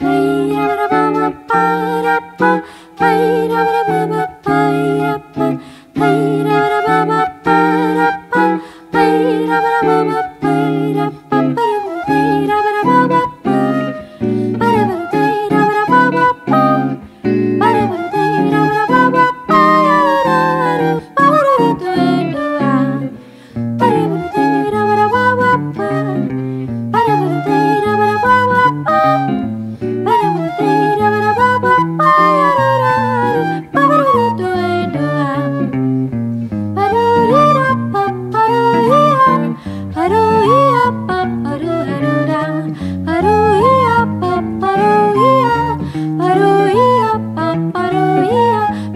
Hey, ra ra ra ra, pa ra pa. Hey, ra ra ra ra, pa ra pa. Hey, ra ra ra ra, pa ra pa. Hey, ra ra ra ra, pa ra pa pa.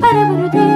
para volver.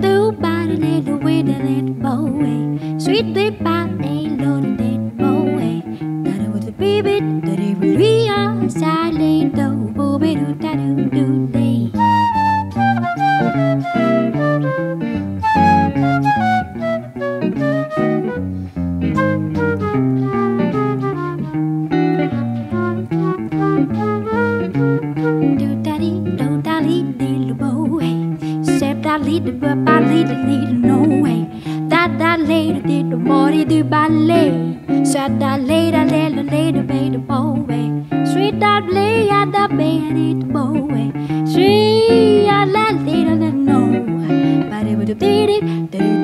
do by the little with the little boy. Sweetly by the little boy. That was a baby, that he really realize. lead the bop, I lead the lead no way. That that lady did the body do ballet. Shut that lady, lady, lady, made the way. Sweet that lady, I that man it the boy. Sweet, I let lady, no. But it would have did it, did it.